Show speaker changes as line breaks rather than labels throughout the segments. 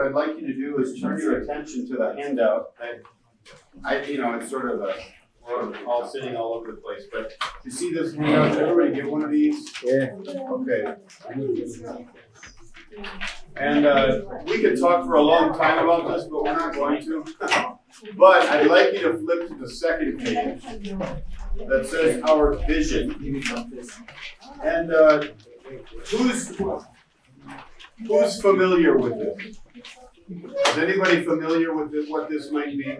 what I'd like you to do is turn your attention to the handout. I, I, you know, it's sort of a, we're all sitting all over the place, but you see this handout, Did everybody get one of these?
Yeah.
Okay. And, uh, we could talk for a long time about this, but we're not going to. But I'd like you to flip to the second page that says our vision. And, uh, who's, who's familiar with this? Is anybody familiar with this, what this might be?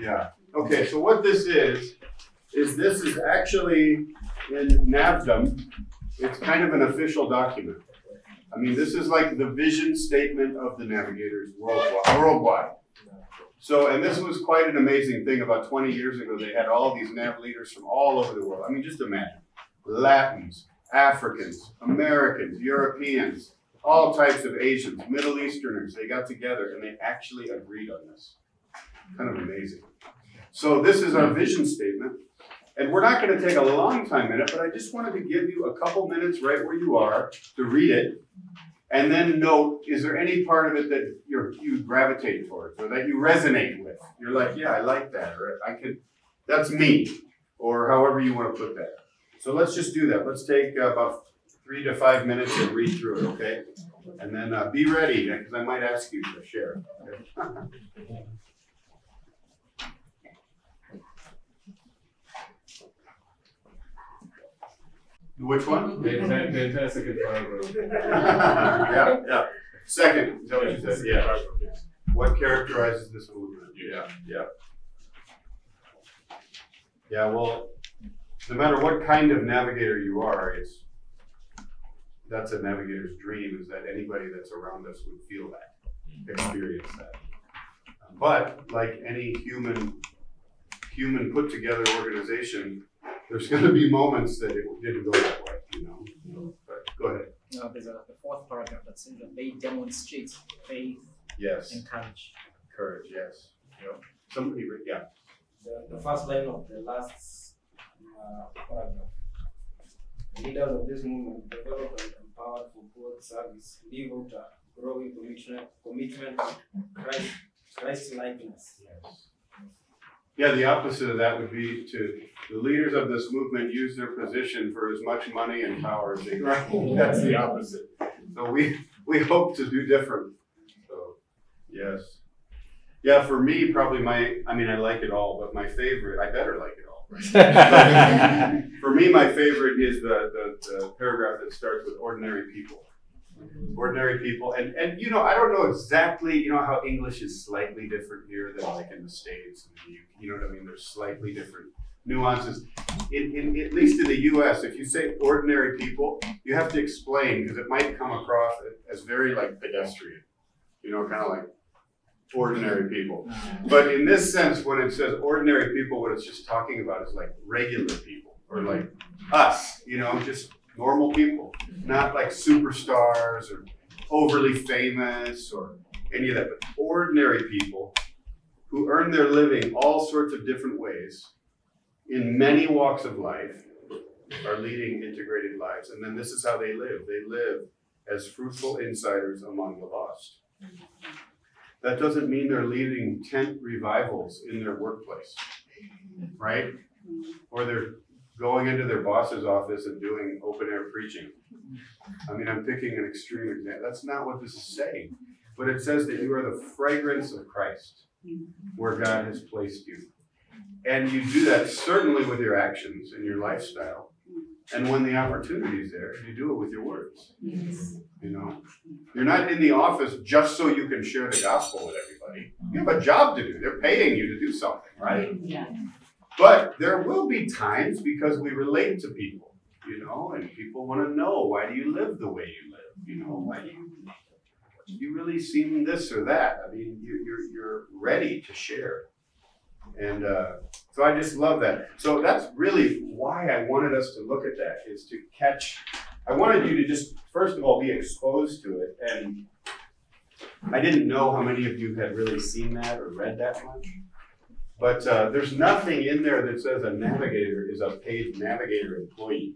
Yeah, okay, so what this is, is this is actually in NAVDOM, it's kind of an official document. I mean, this is like the vision statement of the navigators worldwide. worldwide. So, and this was quite an amazing thing. About 20 years ago, they had all these nav leaders from all over the world. I mean, just imagine Latins, Africans, Americans, Europeans, all types of Asians, Middle Easterners. They got together and they actually agreed on this. Kind of amazing. So, this is our vision statement. And we're not going to take a long time in it, but I just wanted to give you a couple minutes right where you are to read it. And then note, is there any part of it that you gravitate towards or that you resonate with? You're like, yeah, I like that, or I could, that's me, or however you want to put that. So let's just do that. Let's take uh, about three to five minutes and read through it, okay? And then uh, be ready, because I might ask you to share. Okay? Which one?
Second paragraph.
yeah, yeah. Second, what you said? Yeah. What characterizes this movement? Yeah, yeah. Yeah, well, no matter what kind of navigator you are, it's that's a navigator's dream is that anybody that's around us would feel that, experience that. But like any human human put together organization, there's going to be moments that it didn't go that way, you know. But go ahead.
Uh, there's a, the fourth paragraph that says that they demonstrate faith
Yes.
and courage.
Courage. Yes. Yep. Somebody. re- Yeah.
The, the first line of the last uh, paragraph. The leaders of this movement, developed and empowered for God service, live out a growing commitment, commitment to Christ, Christ likeness.
Yeah. The opposite of that would be to the leaders of this movement use their position for as much money and power as they can. That's the opposite. So we we hope to do different. So yes. Yeah, for me, probably my, I mean, I like it all, but my favorite, I better like it all. right? For me, my favorite is the, the, the paragraph that starts with ordinary people. Ordinary people, and, and you know, I don't know exactly, you know, how English is slightly different here than like in the States. You, you know what I mean? There's slightly different nuances. In, in, at least in the US, if you say ordinary people, you have to explain because it might come across as very like pedestrian, you know, kind of like ordinary people. But in this sense, when it says ordinary people, what it's just talking about is like regular people or like us, you know, just normal people, not like superstars or overly famous or any of that, but ordinary people who earn their living all sorts of different ways in many walks of life are leading integrated lives. And then this is how they live. They live as fruitful insiders among the lost. That doesn't mean they're leading tent revivals in their workplace, right? Or they're going into their boss's office and doing open air preaching. I mean, I'm picking an extreme example. That's not what this is saying. But it says that you are the fragrance of Christ where God has placed you. And you do that certainly with your actions and your lifestyle. And when the opportunity is there, you do it with your words. You know, you're not in the office just so you can share the gospel with everybody. You have a job to do. They're paying you to do something, right?
Yeah.
But there will be times because we relate to people, you know, and people want to know why do you live the way you live? You know, why do you you really seem this or that? I mean, you, you're you're ready to share, and uh, so I just love that. So that's really why I wanted us to look at that is to catch. I wanted you to just first of all be exposed to it, and I didn't know how many of you had really seen that or read that much. But uh, there's nothing in there that says a navigator is a paid navigator employee.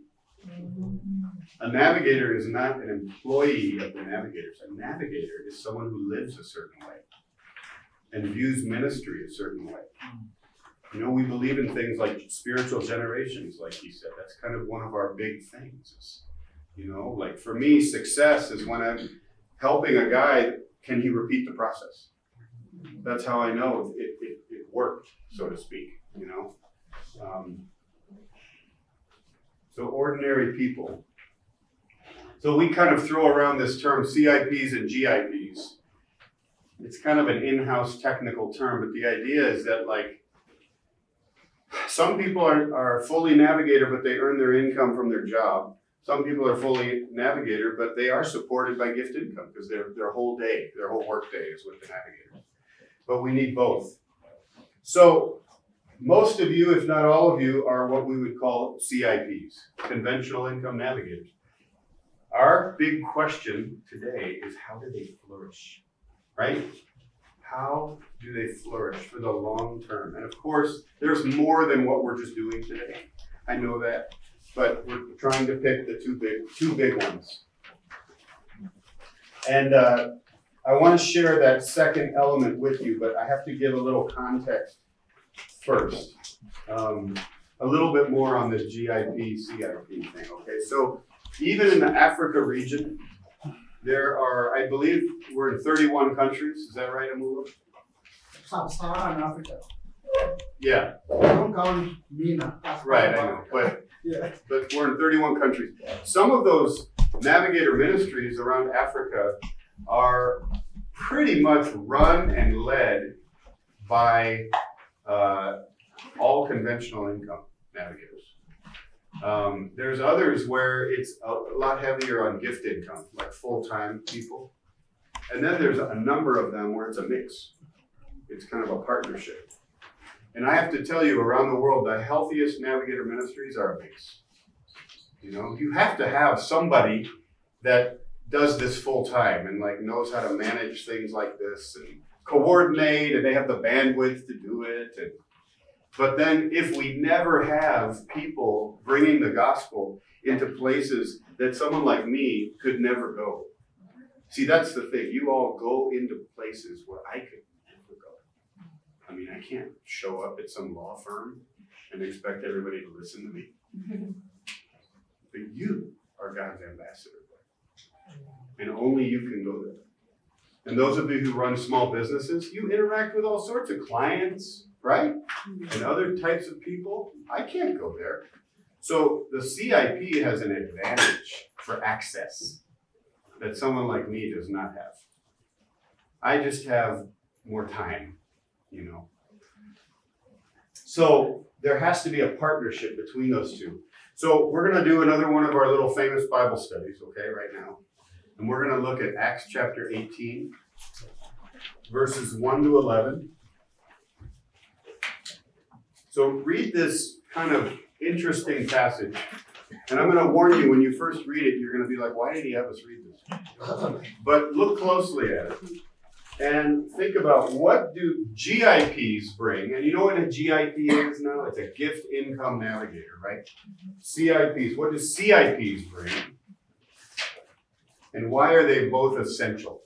A navigator is not an employee of the navigators. A navigator is someone who lives a certain way and views ministry a certain way. You know, we believe in things like spiritual generations, like he said. That's kind of one of our big things. You know, like for me, success is when I'm helping a guy, can he repeat the process? That's how I know it, it worked, so to speak, you know? Um, so ordinary people. So we kind of throw around this term CIPs and GIPs. It's kind of an in-house technical term, but the idea is that like some people are, are fully navigator, but they earn their income from their job. Some people are fully navigator, but they are supported by gift income because their their whole day, their whole work day is with the navigator. But we need both. So most of you, if not all of you, are what we would call CIPs, conventional income navigators. Our big question today is how do they flourish? Right? How do they flourish for the long term? And of course, there's more than what we're just doing today. I know that. But we're trying to pick the two big two big ones. And uh, I want to share that second element with you, but I have to give a little context first. Um, a little bit more on this GIP, CIP thing, okay? So even in the Africa region, there are, I believe, we're in 31 countries. Is that right, Amula?
Sub-Saharan Africa.
Yeah,
Don't count MENA.
right, I know. But,
Yeah.
but we're in 31 countries. Some of those navigator ministries around Africa are pretty much run and led by uh, all conventional income navigators. Um, there's others where it's a, lot heavier on gift income, like full-time people. And then there's a number of them where it's a mix. It's kind of a partnership. And I have to tell you, around the world, the healthiest navigator ministries are a mix. You know, you have to have somebody that does this full time and like knows how to manage things like this and coordinate and they have the bandwidth to do it and but then if we never have people bringing the gospel into places that someone like me could never go. See that's the thing. You all go into places where i could never go. I mean i can't show up at some law firm and expect everybody to listen to me. But you are god's ambassador and only you can go there. And those of you who run small businesses, you interact with all sorts of clients, right? And other types of people. I can't go there. So the CIP has an advantage for access that someone like me does not have. I just have more time, you know. So there has to be a partnership between those two. So we're going to do another one of our little famous Bible studies, okay, right now. And we're going to look at Acts chapter 18, verses 1 to 11. So read this kind of interesting passage. And I'm going to warn you when you first read it, you're going to be like, why did he have us read this? But look closely at it and think about what do GIPs bring? And you know what a GIP is now? It's a gift income navigator, right? CIPs. What do CIPs bring? And why are they both essential?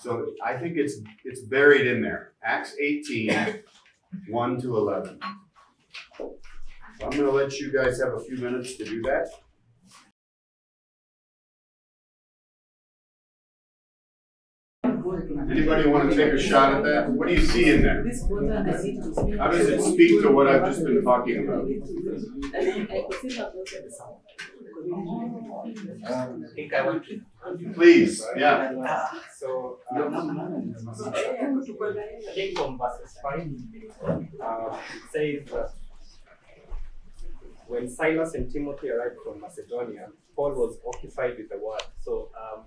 So I think it's it's buried in there. Acts 18, 1 to 11. So I'm going to let you guys have a few minutes to do that. Anybody want to take a shot at that? What do you see in there? How does it speak to what I've just been talking about?
I think I want to.
Please, yeah.
So, I think from verses 5, uh, it says that when Silas and Timothy arrived from Macedonia, Paul was occupied with the word. So, um,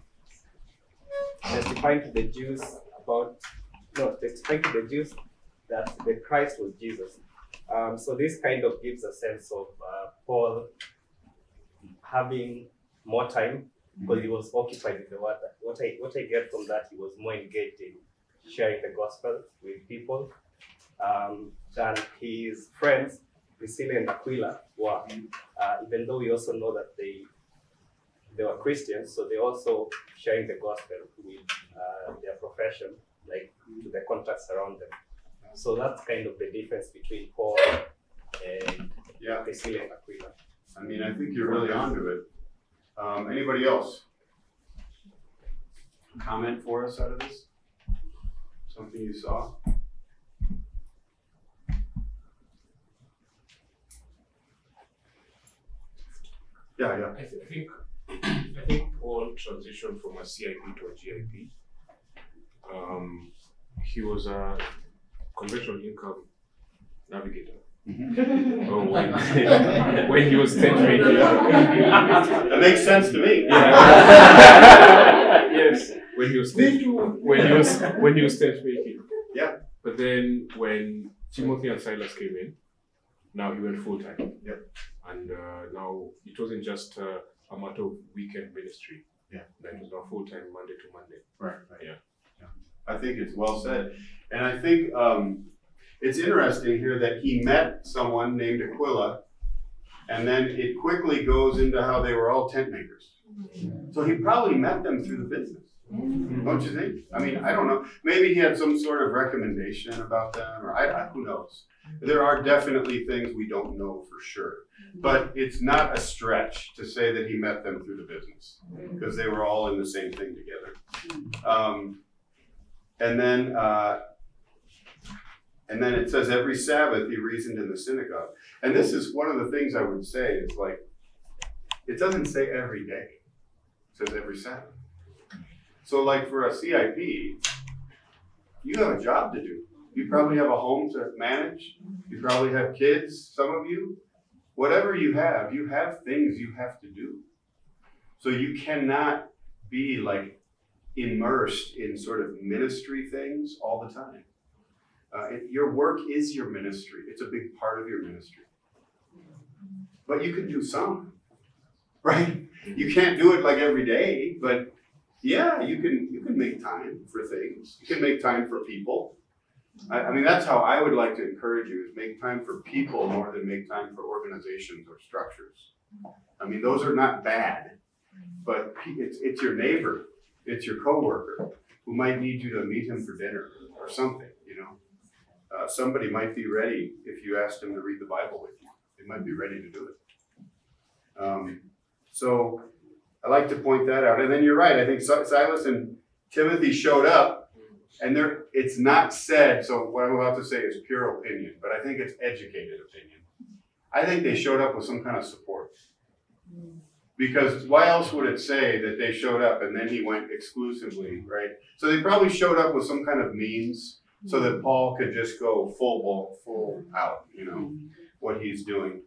testifying to the Jews about, no, testifying to the Jews that the Christ was Jesus. Um, so, this kind of gives a sense of uh, Paul having more time because he was occupied with the word. What I what I get from that, he was more engaged in sharing the gospel with people um, than his friends, Priscilla and Aquila, were. Uh, even though we also know that they
they were Christians, so they also sharing the gospel with uh, their profession, like to the contacts around them. So that's kind of the difference between Paul and
Yeah,
Priscilla and Aquila.
I mean, I think you're really onto it. Um, anybody else? Comment for us out of this? Something you saw? Yeah, yeah.
I, th- I think I think Paul transitioned from a CIP to a GIP. Um, he was a conventional income navigator. Oh, when, when he was tent making.
That makes sense to me.
yes, when he was tent, when he was when he was tent making.
Yeah.
But then when Timothy and Silas came in, now he went full time.
Yep.
And uh, now it wasn't just uh, a matter of weekend ministry.
Yeah.
That it was now full time Monday to Monday.
Right, right.
Yeah.
I think it's well said. And I think um, it's interesting here that he met someone named Aquila, and then it quickly goes into how they were all tent makers. So he probably met them through the business. Don't you think? I mean, I don't know. Maybe he had some sort of recommendation about them, or I, I, who knows? There are definitely things we don't know for sure. But it's not a stretch to say that he met them through the business because they were all in the same thing together. Um, and then, uh, and then it says every Sabbath he reasoned in the synagogue. And this is one of the things I would say is like, it doesn't say every day. It says every Sabbath. So like for a CIP, you have a job to do. You probably have a home to manage. You probably have kids, some of you. Whatever you have, you have things you have to do. So you cannot be like immersed in sort of ministry things all the time. Uh, it, your work is your ministry. It's a big part of your ministry. But you can do some, right? You can't do it like every day, but yeah, you can you can make time for things. You can make time for people. I, I mean, that's how I would like to encourage you: is make time for people more than make time for organizations or structures. I mean, those are not bad, but it's it's your neighbor, it's your coworker who might need you to meet him for dinner or something. You know, uh, somebody might be ready if you asked them to read the Bible with you. They might be ready to do it. Um, so I like to point that out. And then you're right. I think Silas and Timothy showed up, and there it's not said. So what I'm about to say is pure opinion, but I think it's educated opinion. I think they showed up with some kind of support. Because why else would it say that they showed up and then he went exclusively, right? So they probably showed up with some kind of means so that Paul could just go full full out, you know, what he's doing.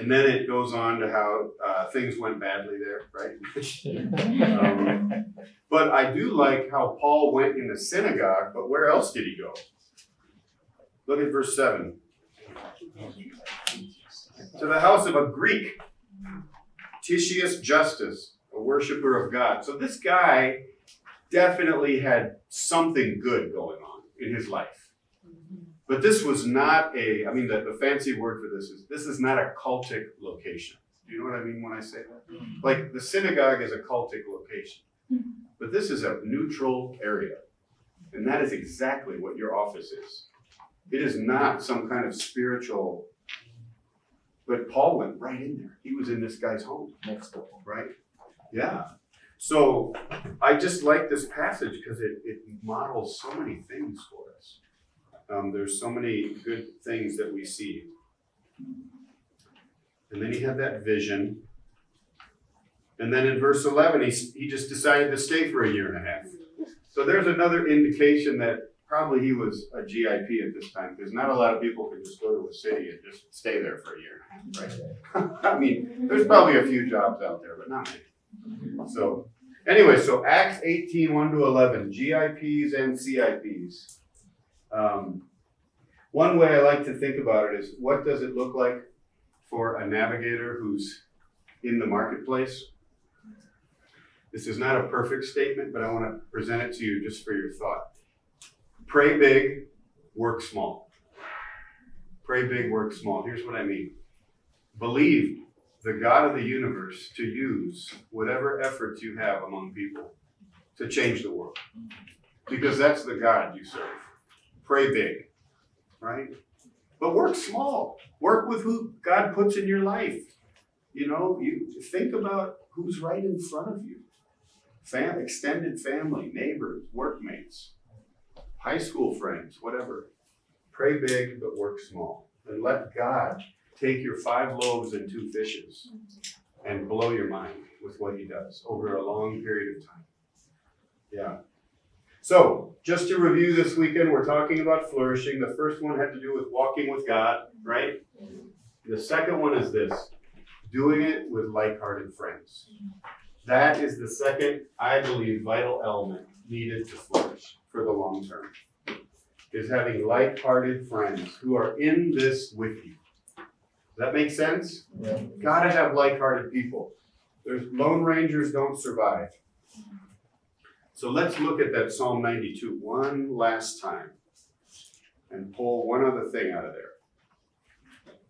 And then it goes on to how uh, things went badly there, right? Um, but I do like how Paul went in the synagogue, but where else did he go? Look at verse 7. To the house of a Greek, Titius Justus, a worshiper of God. So this guy definitely had something good going on in his life. But this was not a, I mean, the, the fancy word for this is this is not a cultic location. Do you know what I mean when I say that? Mm-hmm. Like the synagogue is a cultic location, mm-hmm. but this is a neutral area. And that is exactly what your office is. It is not some kind of spiritual, but Paul went right in there. He was in this guy's home,
Next door.
right? Yeah. So I just like this passage because it, it models so many things for us. Um, there's so many good things that we see. And then he had that vision. And then in verse 11, he, he just decided to stay for a year and a half. So there's another indication that probably he was a GIP at this time because not a lot of people can just go to a city and just stay there for a year, right? I mean, there's probably a few jobs out there, but not many. So, anyway, so Acts 18, 1 to 11, GIPs and CIPs. Um, one way I like to think about it is what does it look like for a navigator who's in the marketplace? This is not a perfect statement, but I want to present it to you just for your thought. Pray big, work small. Pray big, work small. Here's what I mean believe the God of the universe to use whatever efforts you have among people to change the world. Because that's the God you serve. Pray big, right? But work small. Work with who God puts in your life. You know, you think about who's right in front of you. Fam- extended family, neighbors, workmates, high school friends, whatever. Pray big, but work small. And let God take your five loaves and two fishes and blow your mind with what he does over a long period of time. Yeah. So, just to review this weekend, we're talking about flourishing. The first one had to do with walking with God, right? The second one is this doing it with like hearted friends. That is the second, I believe, vital element needed to flourish for the long term. Is having like hearted friends who are in this with you. Does that make sense?
Yeah.
Gotta have like hearted people. There's Lone Rangers don't survive. So let's look at that Psalm 92 one last time and pull one other thing out of there.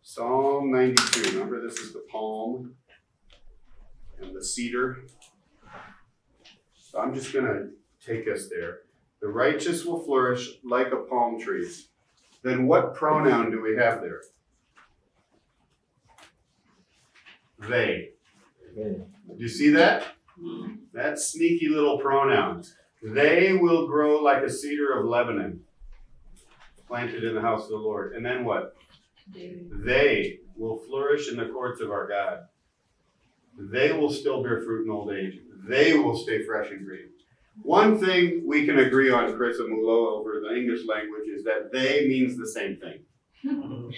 Psalm 92, remember this is the palm and the cedar. So I'm just going to take us there. The righteous will flourish like a palm tree. Then what pronoun do we have there? They. Do you see that? That sneaky little pronoun. They will grow like a cedar of Lebanon, planted in the house of the Lord. And then what? They will flourish in the courts of our God. They will still bear fruit in old age. They will stay fresh and green. One thing we can agree on, Chris and Mulo, over the English language is that they means the same thing.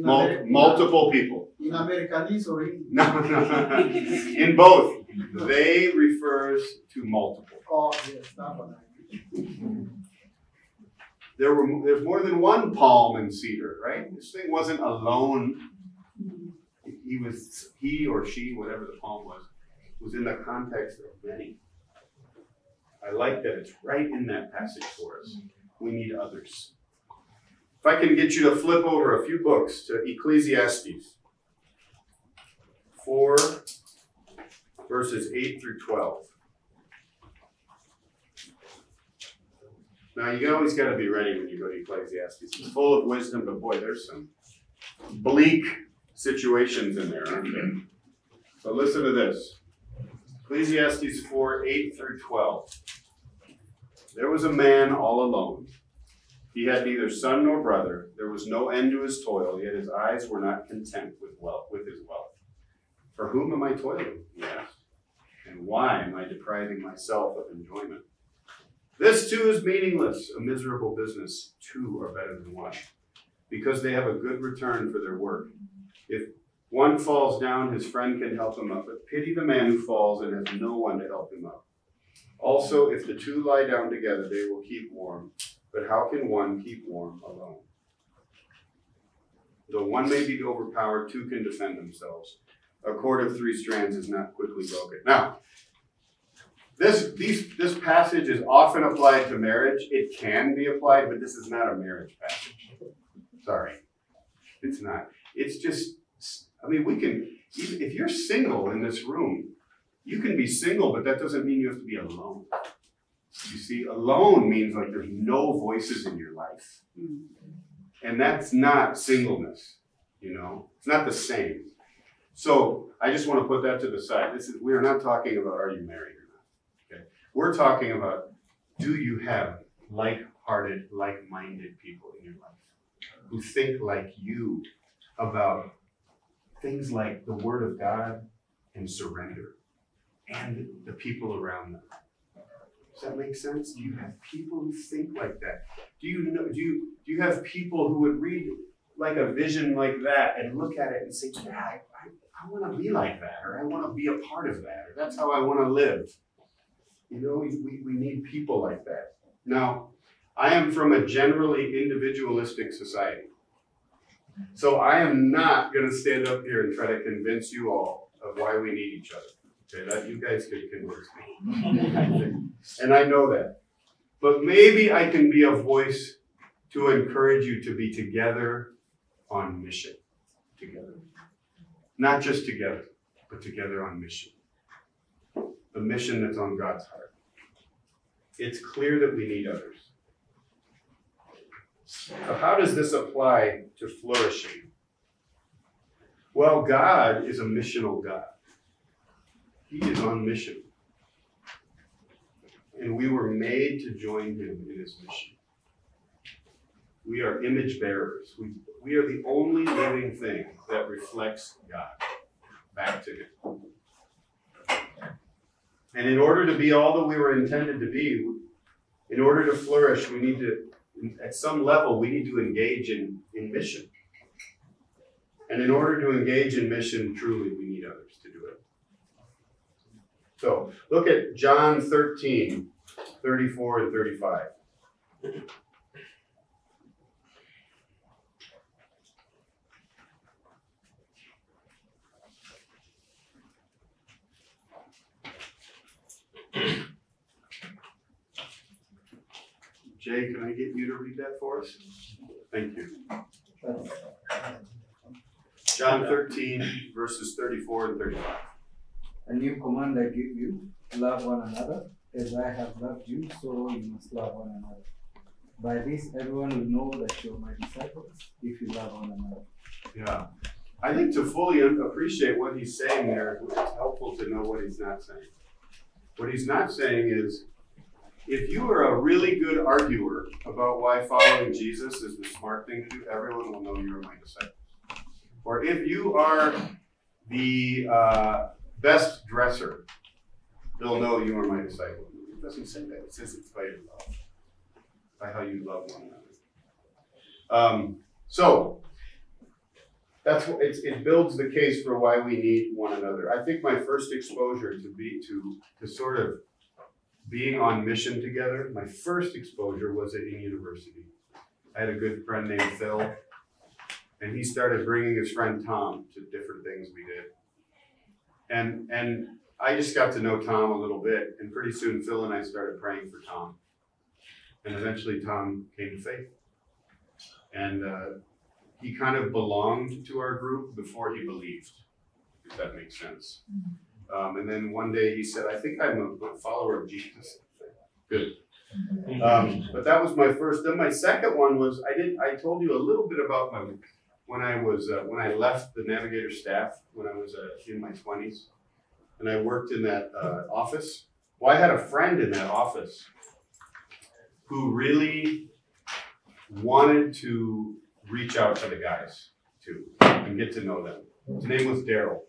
Mul- multiple people.
In Americanese or in,
No, no. In both, they refers to multiple.
oh, yes, that one.
There were there's more than one palm and cedar, right? This thing wasn't alone. He was he or she, whatever the palm was, was in the context of many. I like that it's right in that passage for us. We need others. If I can get you to flip over a few books to Ecclesiastes 4, verses 8 through 12. Now, you always got to be ready when you go to Ecclesiastes. It's full of wisdom, but boy, there's some bleak situations in there, aren't there? So listen to this Ecclesiastes 4 8 through 12. There was a man all alone. He had neither son nor brother. There was no end to his toil, yet his eyes were not content with wealth, with his wealth. For whom am I toiling? He asked. And why am I depriving myself of enjoyment? This too is meaningless, a miserable business. Two are better than one, because they have a good return for their work. If one falls down, his friend can help him up, but pity the man who falls and has no one to help him up. Also, if the two lie down together, they will keep warm. But how can one keep warm alone? Though one may be overpowered, two can defend themselves. A cord of three strands is not quickly broken. Now, this these this passage is often applied to marriage. It can be applied, but this is not a marriage passage. Sorry, it's not. It's just. I mean, we can. If you're single in this room, you can be single, but that doesn't mean you have to be alone. You see, alone means like there's no voices in your life, mm-hmm. and that's not singleness. You know, it's not the same. So I just want to put that to the side. This is we are not talking about are you married or not. Okay, we're talking about do you have like-hearted, like-minded people in your life who think like you about things like the Word of God and surrender, and the people around them. Does that make sense? Do you have people who think like that? Do you know? Do you do you have people who would read like a vision like that and look at it and say, "Yeah, I, I, want to be like that, or I want to be a part of that, or that's how I want to live." You know, we, we, we need people like that. Now, I am from a generally individualistic society. So I am not going to stand up here and try to convince you all of why we need each other. Okay, that you guys can convince me. and I know that. But maybe I can be a voice to encourage you to be together on mission. Together. Not just together, but together on mission. The mission that's on God's heart. It's clear that we need others. So how does this apply to flourishing? Well, God is a missional God. He is on mission. And we were made to join him in his mission. We are image bearers. We, we are the only living thing that reflects God back to him. And in order to be all that we were intended to be, in order to flourish, we need to, at some level, we need to engage in, in mission. And in order to engage in mission, truly, we need others to do it. So look at John 13, 34 and 35. Jay, can I get you to read that for us? Thank you. John 13, verses 34 and 35.
A new command I give you, love one another. As I have loved you, so you must love one another. By this, everyone will know that you're my disciples if you love one another.
Yeah. I think to fully appreciate what he's saying there, it's helpful to know what he's not saying. What he's not saying is if you are a really good arguer about why following Jesus is the smart thing to do, everyone will know you're my disciples. Or if you are the uh, best dresser, they'll know you are my disciple. It doesn't say that. It says it's by your love, by how you love one another. Um, so that's what it builds the case for why we need one another. I think my first exposure to be to to sort of being on mission together, my first exposure was at Ing University. I had a good friend named Phil, and he started bringing his friend Tom to different things we did. And and I just got to know Tom a little bit, and pretty soon Phil and I started praying for Tom, and eventually Tom came to faith, and. Uh, he kind of belonged to our group before he believed, if that makes sense. Um, and then one day he said, I think I'm a, follower of Jesus. Good. Um, but that was my first. Then my second one was I did. I told you a little bit about my when I was uh, when I left the Navigator staff when I was uh, in my twenties, and I worked in that uh, office. Well, I had a friend in that office who really wanted to reach out to the guys too and get to know them. His name was Daryl.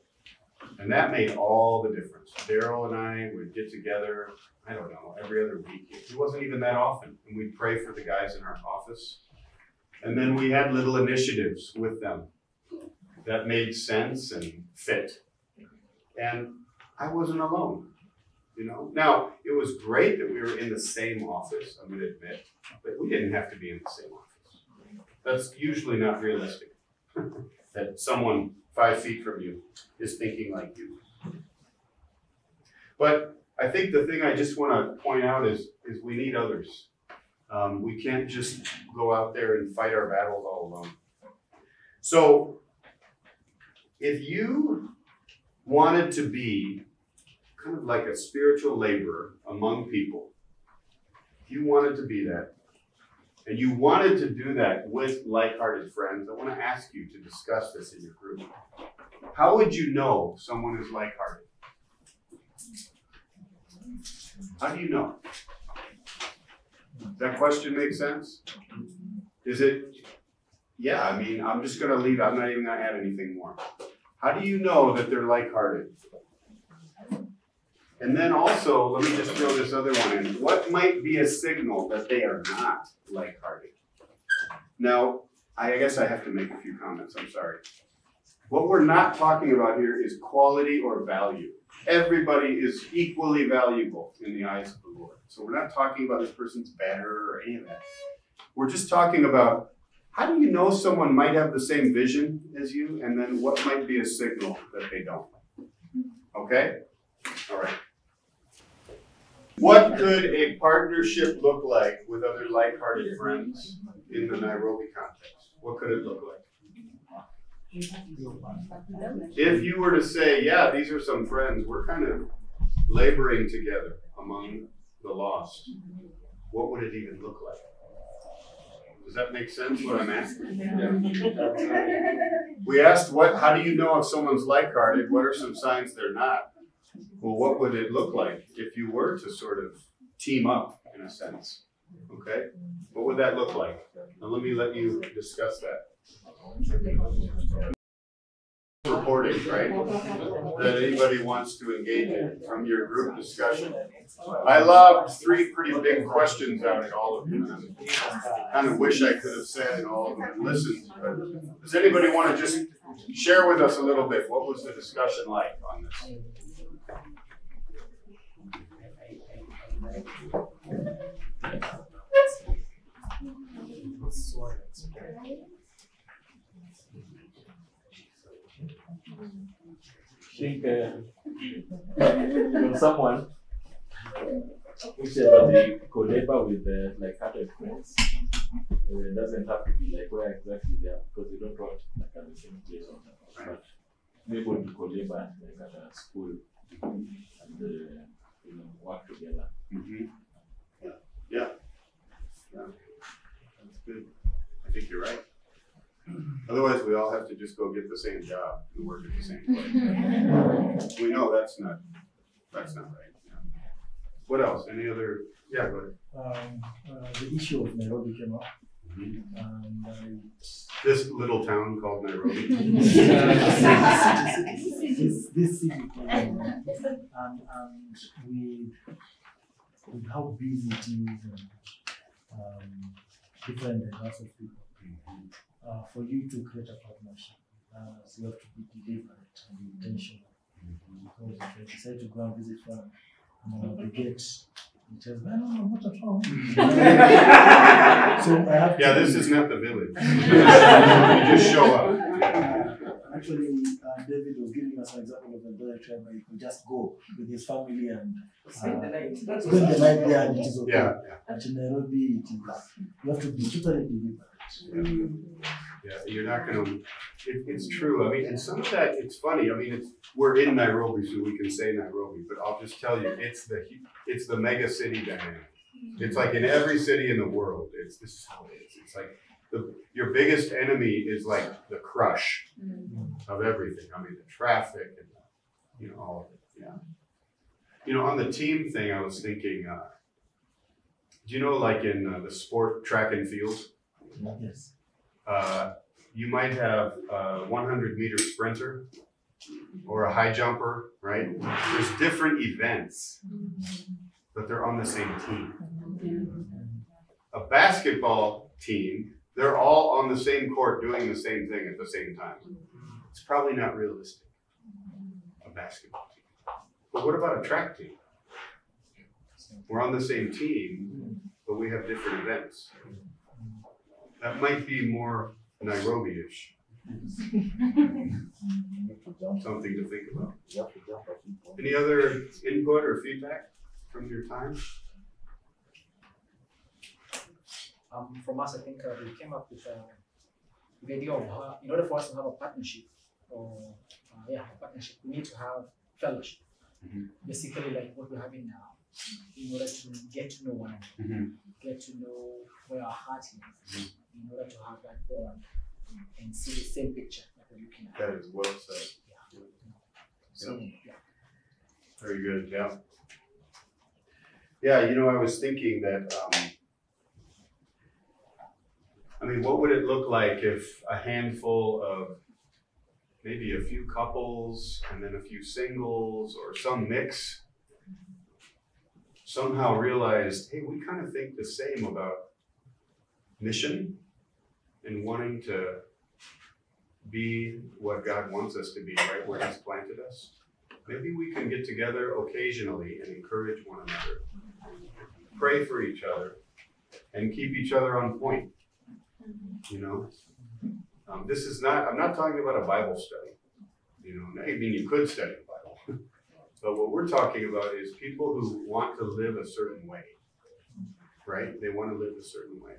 And that made all the difference. Daryl and I would get together, I don't know, every other week. It wasn't even that often. And we'd pray for the guys in our office. And then we had little initiatives with them that made sense and fit. And I wasn't alone, you know. Now, it was great that we were in the same office, I'm going to admit, but we didn't have to be in the same office. That's usually not realistic. that someone five feet from you is thinking like you. But I think the thing I just want to point out is, is we need others. Um, we can't just go out there and fight our battles all alone. So, if you wanted to be kind of like a spiritual laborer among people, if you wanted to be that, and you wanted to do that with like-hearted friends, I want to ask you to discuss this in your group. How would you know someone is like-hearted? How do you know? Does that question make sense? Is it, yeah, I mean, I'm just gonna leave, I'm not even gonna add anything more. How do you know that they're like-hearted? And then also, let me just throw this other one in. What might be a signal that they are not like-hearted? Now, I guess I have to make a few comments, I'm sorry. What we're not talking about here is quality or value. Everybody is equally valuable in the eyes of the Lord. So we're not talking about this person's better or any of that. We're just talking about how do you know someone might have the same vision as you, and then what might be a signal that they don't? Okay? All right. What could a partnership look like with other like-hearted friends in the Nairobi context? What could it look like? If you were to say, yeah, these are some friends, we're kind of laboring together among the lost, what would it even look like? Does that make sense what I'm asking? We asked what how do you know if someone's like hearted? What are some signs they're not? Well, what would it look like if you were to sort of team up in a sense? Okay? What would that look like? Now let me let you discuss that. Reporting, right? That anybody wants to engage in from your group discussion. I lobbed three pretty big questions out at all of you. and Kind of wish I could have said in all of them and listened, but does anybody want to just share with us a little bit? What was the discussion like on this?
Think uh, someone who said that they co-labor with uh, like hearted friends. Uh, it doesn't have to be like where exactly they are because they don't work like at the same place time. But able to co-labor like at a school and uh, you know work together.
Mm-hmm. Yeah, yeah. Yeah. That's good. I think you're right. Otherwise, we all have to just go get the same job and work at the same place. We know that's not, that's not right. yeah. What else? Any other, yeah, go ahead.
um, uh, the issue of Nairobi came up,
Mhm. This little town called Nairobi.
this, this city came up, and, and with, with how busy it is and um, different diverse of people, uh, for you to create a partnership, uh, you have to be deliberate and intentional. Because if you decide to go and visit one, and uh, the gate, it tells, no, no, no, not at home. so I have
Yeah, this is not the village. You just show up.
Actually, uh, David was giving us an example of a brother tribe where he could just go with his family and uh,
Spend the night.
spend the night there and it is okay.
Yeah,
But in Nairobi, it is, you have to be totally deliberate.
yeah, you're not gonna, it, it's true, I mean, and some of that, it's funny, I mean, it's, we're in Nairobi, so we can say Nairobi, but I'll just tell you, it's the, it's the mega city dynamic. It's like in every city in the world, it's, this is how it is, it's like, the, your biggest enemy is like the crush of everything, I mean, the traffic and, you know, all of it, yeah. You know, on the team thing, I was thinking, uh, do you know, like in uh, the sport track and field,
Yes.
uh, you might have a 100 meter sprinter or a high jumper, right? There's different events, but they're on the same team. Mm-hmm. A basketball team, they're all on the same court doing the same thing at the same time. Mm-hmm. It's probably not realistic. Mm-hmm. A basketball team. But what about a track team? We're on the same team, but we have different events. That might be more Nairobi-ish. Something to think about. Any other input or feedback from your time?
Um, from us, I think uh, we came up with uh, the idea of uh, in order for us to have a partnership, or uh, yeah, a partnership, we need to have fellowship.
Mhm.
Basically, like what we're having now, in order to get to know one another,
Mhm.
get to know where our heart is, in order to have that bond and see the same picture that we're looking at.
That is well said.
So, yeah.
Very good, yeah. Yeah, you know, I was thinking that, um, I mean, what would it look like if a handful of maybe a few couples and then a few singles or some mix somehow realized, hey, we kind of think the same about mission and wanting to be what God wants us to be, right where He's planted us? Maybe we can get together occasionally and encourage one another, pray for each other, and keep each other on point. You know, um, this is not. I'm not talking about a Bible study. You know, I mean you could study the Bible, but what we're talking about is people who want to live a certain way, right? They want to live a certain way,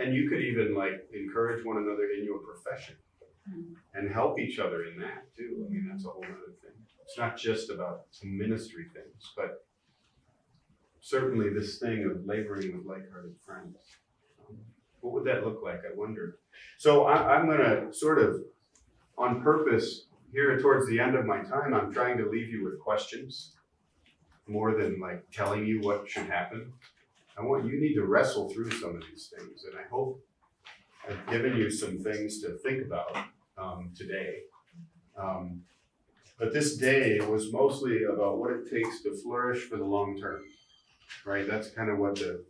and you could even like encourage one another in your profession. and help each other in that too. I mean, that's a whole other thing. It's not just about ministry things, but certainly this thing of laboring with like-hearted friends. Um, What would that look like? I wonder. So I, I'm gonna sort of, on purpose, here towards the end of my time, I'm trying to leave you with questions more than like telling you what should happen. I want you need to wrestle through some of these things, and I hope I've given you some things to think about um, today. Um, but this day was mostly about what it takes to flourish for the long term, right? That's kind of what the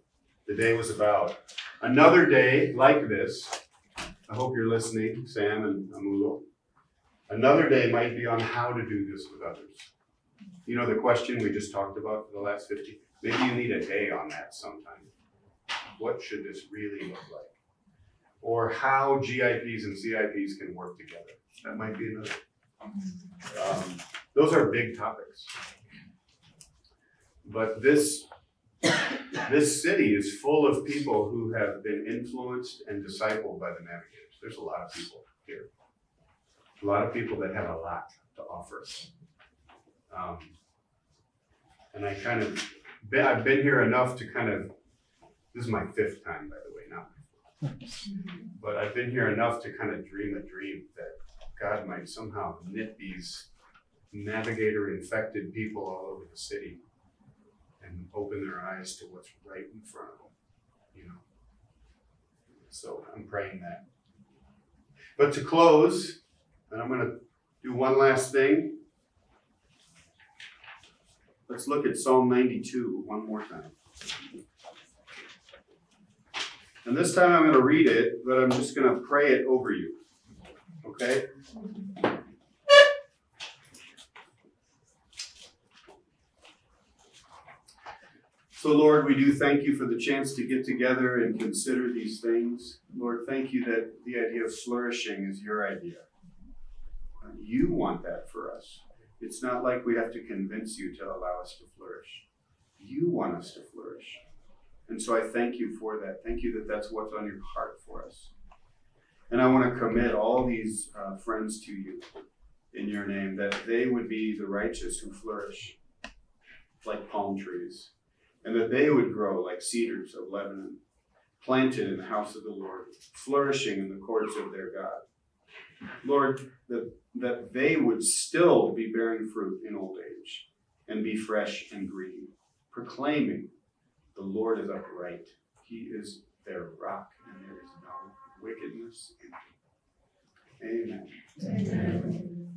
the day was about. Another day like this, I hope you're listening, Sam and Amulo. Another day might be on how to do this with others. You know, the question we just talked about for the last 50, maybe you need a day on that sometime. What should this really look like? Or how GIPs and CIPs can work together. That might be another. Um, those are big topics. But this this city is full of people who have been influenced and discipled by the navigators. There's a lot of people here. A lot of people that have a lot to offer. Um, and I kind of, been, I've been here enough to kind of, this is my fifth time, by the way, not my fourth. But I've been here enough to kind of dream a dream that God might somehow knit these navigator infected people all over the city and open their eyes to what's right in front of them, you know. So I'm praying that. But to close, and I'm gonna do one last thing. Let's look at Psalm 92 one more time. And this time I'm gonna read it, but I'm just gonna pray it over you. Okay? So, Lord, we do thank you for the chance to get together and consider these things. Lord, thank you that the idea of flourishing is your idea. You want that for us. It's not like we have to convince you to allow us to flourish. You want us to flourish. And so I thank you for that. Thank you that that's what's on your heart for us. And I want to commit all these uh, friends to you in your name, that they would be the righteous who flourish like palm trees and that they would grow like cedars of Lebanon, planted in the house of the Lord, flourishing in the courts of their God. Lord, that, that they would still be bearing fruit in old age and be fresh and green, proclaiming the Lord is upright. He is their rock, and there is no wickedness in him. Amen.
Amen.